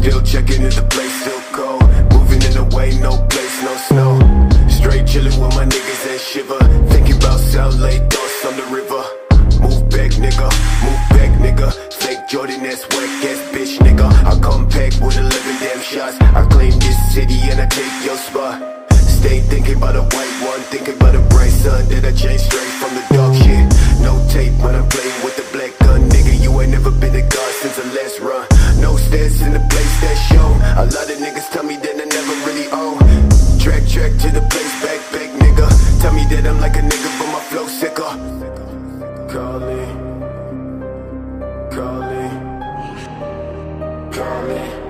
Still checking if the place still cold. Moving in the way, no place, no snow. Straight chilling with my niggas that shiver. Thinking about South Lake, dust on the river. Move back, nigga. Move back, nigga. Fake Jordan, that's whack ass bitch, nigga. I come back with 11 damn shots. I claim this city and I take your spot. Stay thinking about a white one, thinking about a bright sun that I changed straight from the dark shit. lot of niggas tell me that I never really own Track, track to the place, back, back, nigga. Tell me that I'm like a nigga, but my flow sicker. Calling Calling Calling